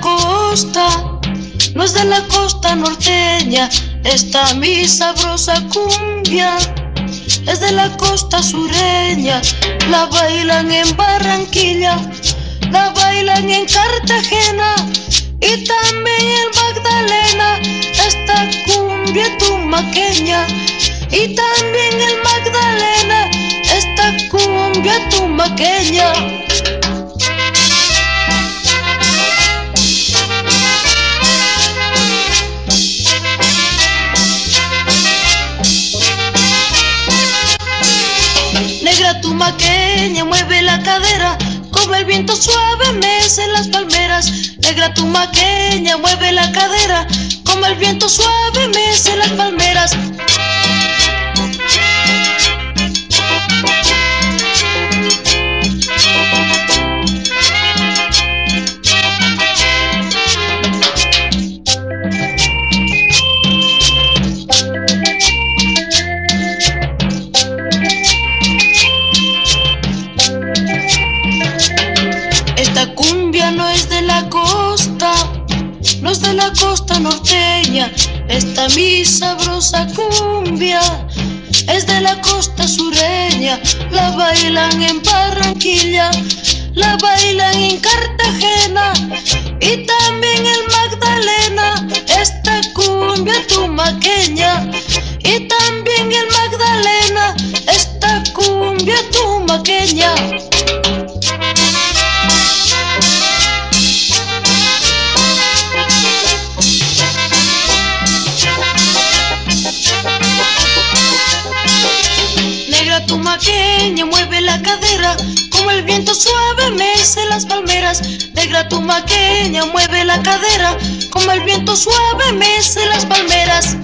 costa, no es de la costa norteña, esta mi sabrosa cumbia. Es de la costa sureña, la bailan en Barranquilla, la bailan en Cartagena y también en Magdalena, esta cumbia tumaqueña y también en Magdalena, esta cumbia tumaqueña. Tumaqueña mueve la cadera, como el viento suave mece las palmeras. Negra tumaqueña mueve la cadera, como el viento suave mece las palmeras. Norteña. Esta mi sabrosa cumbia es de la costa sureña. La bailan en Barranquilla, la bailan en Cartagena y también en Magdalena. Esta cumbia tumaqueña y también en Magdalena. Esta cumbia tumaqueña. Negra tumaqueña mueve la cadera, como el viento suave mece las palmeras. Negra tumaqueña mueve la cadera, como el viento suave mece las palmeras.